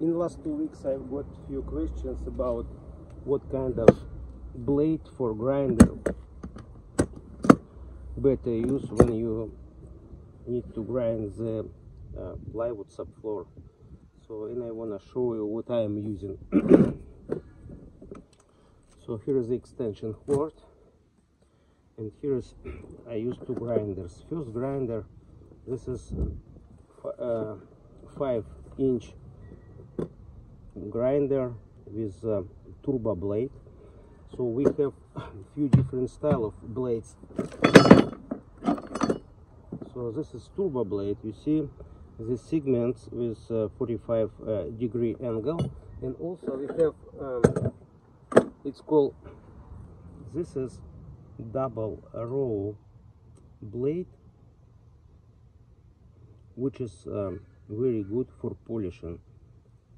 In the last two weeks, I've got few questions about what kind of blade for grinder better use when you need to grind the uh, plywood subfloor. So, and I want to show you what I am using. so here is the extension cord, and here is I use two grinders. First grinder, this is uh, five inch grinder with uh, turbo blade. So we have a few different style of blades. So this is turbo blade you see. The segments with uh, 45 uh, degree angle. And also we have um, it's called this is double row blade which is um, very good for polishing.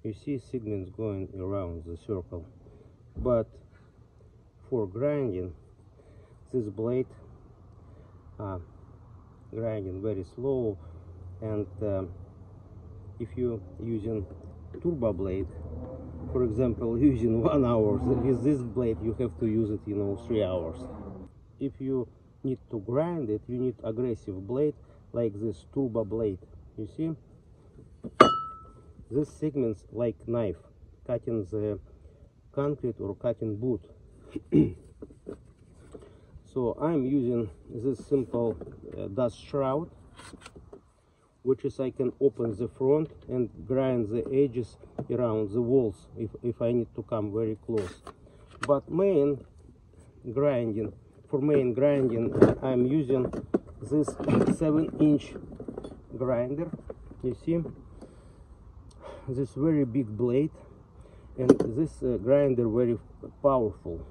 You see segments going around the circle. But for grinding this blade uh, grinding very slow. And um, if you using turbo blade for example using one hour with this blade you have to use it you know three hours. If you need to grind it you need aggressive blade like this turbo blade. You see? This segments like knife cutting the concrete or cutting wood so I'm using this simple uh, dust shroud which is I can open the front and grind the edges around the walls if, if I need to come very close. But main grinding for main grinding I'm using this 7 inch grinder you see? This very big blade and this uh, grinder very powerful.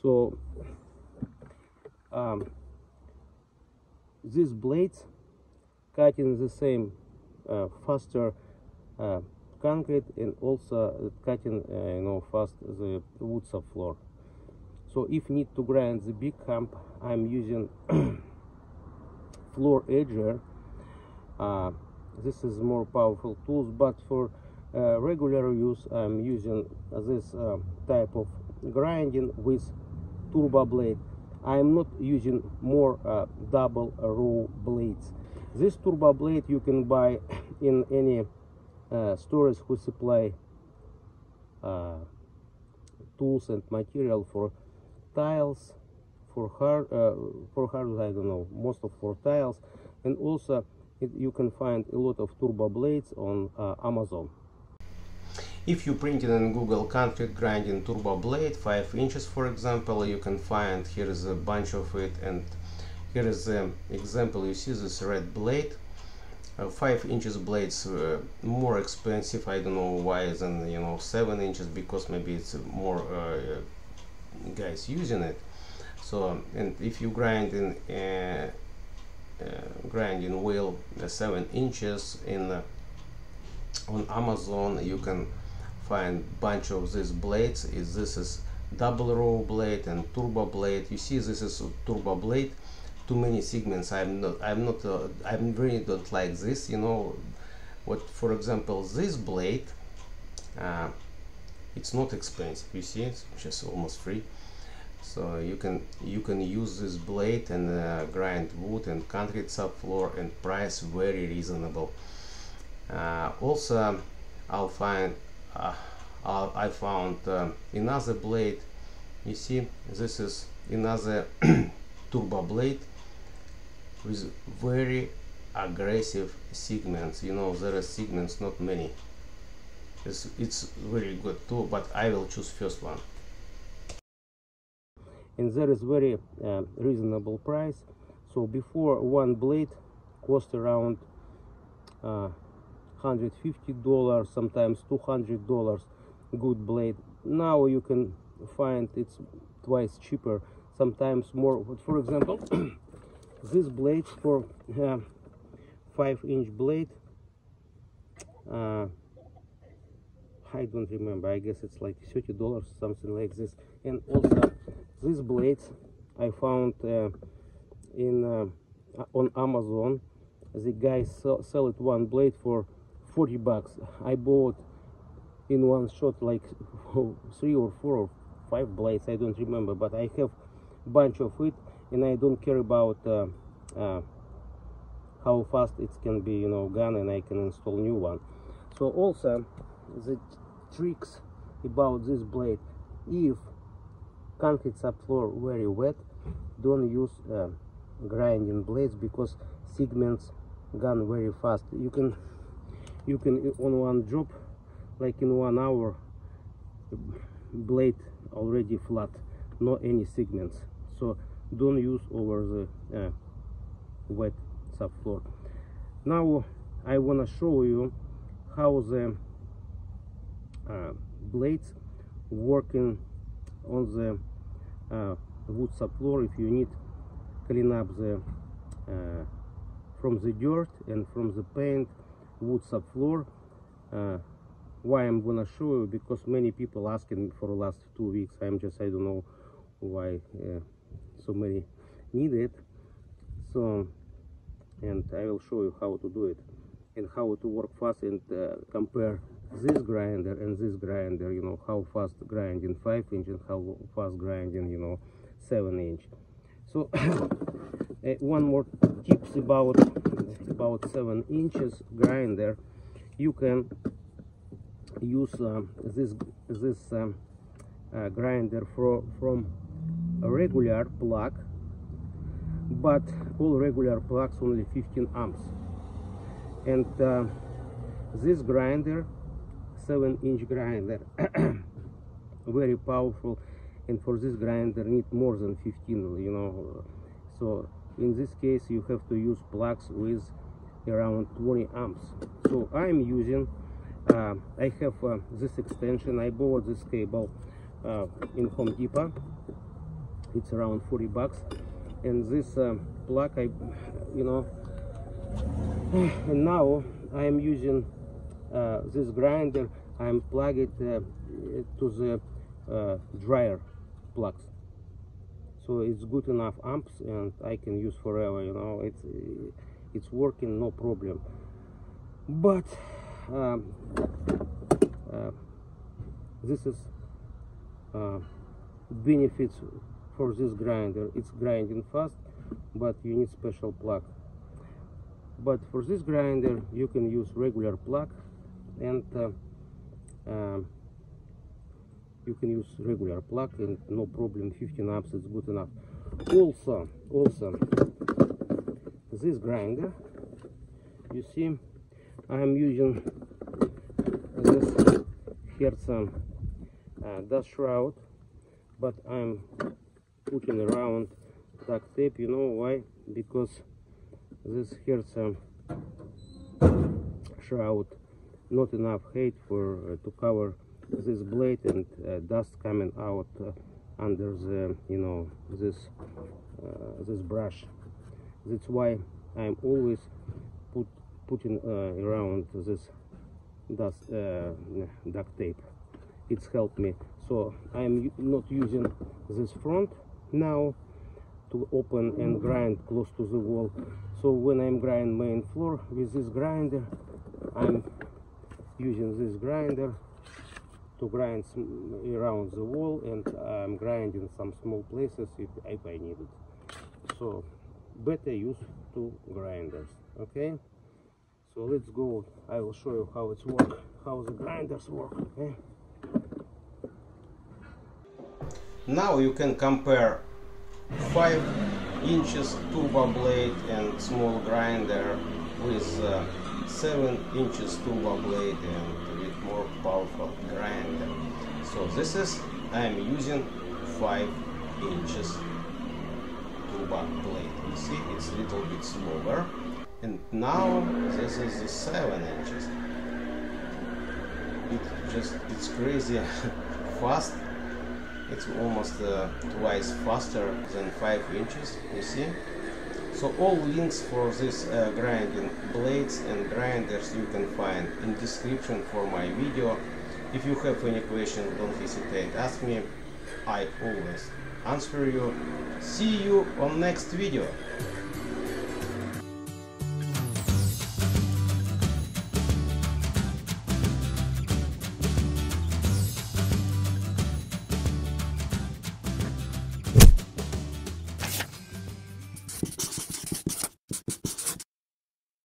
So um, these blades cutting the same uh, faster uh, concrete and also cutting uh, you know fast the wood subfloor so if need to grind the big hump I'm using floor edger. Uh, this is more powerful tools but for uh, regular use I'm using this uh, type of grinding with turbo blade. I'm not using more uh, double row blades. This turbo blade you can buy in any uh, stores who supply uh, tools and material for tiles for hard uh, for hard I don't know most of for tiles. And also it, you can find a lot of turbo blades on uh, Amazon. If you printed in Google concrete grinding turbo blade 5 inches for example you can find here is a bunch of it and here is an example you see this red blade. Uh, 5 inches blades uh, more expensive I don't know why than you know 7 inches because maybe it's more uh, guys using it so and if you grind in uh, uh, grinding wheel 7 inches in uh, on Amazon you can find bunch of these blades. Is this is double row blade and turbo blade. You see this is turbo blade. Too many segments. I'm not i'm not uh, i really don't like this you know. What for example this blade uh, it's not expensive. You see it's just almost free so you can you can use this blade and uh, grind wood and concrete subfloor and price very reasonable. Uh, also I'll find uh, I'll, I found uh, another blade. You see this is another turbo blade with very aggressive segments. You know there are segments not many. It's, it's very good too but I will choose first one and there is very uh, reasonable price. So before one blade cost around uh, 150 dollars sometimes 200 dollars good blade. Now you can find it's twice cheaper sometimes more. For example this blade for uh, 5 inch blade uh, I don't remember I guess it's like 30 dollars something like this. And also these blades I found uh, in uh, on Amazon. The guy sell, sell it one blade for 40 bucks. I bought in one shot like three or four or five blades i don't remember but i have bunch of it and i don't care about uh, uh, how fast it can be you know gone and i can install new one. So also the tricks about this blade if concrete subfloor very wet. Don't use uh, grinding blades because segments gone very fast. You can you can on one job like in one hour blade already flat no any segments. So don't use over the uh, wet subfloor. Now I want to show you how the uh, blades working on the uh, wood subfloor if you need clean up the uh, from the dirt and from the paint wood subfloor uh, why I'm gonna show you because many people asking for the last two weeks. I'm just I don't know why uh, so many need it. So and I will show you how to do it and how to work fast and uh, compare this grinder and this grinder you know how fast grinding 5 inch and how fast grinding you know 7 inch. So uh, one more tips about about 7 inches grinder. You can use uh, this this um, uh, grinder for, from a regular plug but all regular plugs only 15 amps. And uh, this grinder 7 inch grinder. Very powerful. And for this grinder need more than 15 you know. So in this case you have to use plugs with around 20 amps. So i'm using uh, i have uh, this extension. I bought this cable uh, in home depot. It's around 40 bucks. And this uh, plug i you know and now i am using this grinder i'm plug it uh, to the dryer plugs. So it's good enough amps and I can use forever you know it's it's working no problem. But um, uh, this is uh, benefits for this grinder. It's grinding fast but you need special plug. But for this grinder you can use regular plug and uh, um, you can use regular plug and no problem 15 amps is good enough. Also also this grinder you see i'm using this Hertz uh, dust shroud but i'm putting around duct tape you know why? Because this Hertz shroud not enough height for uh, to cover this blade and uh, dust coming out uh, under the you know this this brush. That's why I'm always put putting around this dust duct tape. It's helped me. So I'm not using this front now to open and grind close to the wall. So when I'm grind main floor with this grinder I'm using this grinder to grind around the wall and I'm grinding some small places if, if I need it. So better use two grinders, okay? So let's go, I will show you how it's work, how the grinders work, okay? Now you can compare 5 inches turbo blade and small grinder with uh, 7 inches turbo blade and with more powerful grinder so this is I am using 5 inches turbo blade. You see it's a little bit smaller. And now this is the 7 inches. It just it's crazy fast. It's almost uh, twice faster than 5 inches you see so all links for this uh, grinding blades and grinders you can find in description for my video. If you have any question, don't hesitate, ask me. I always answer you. See you on next video.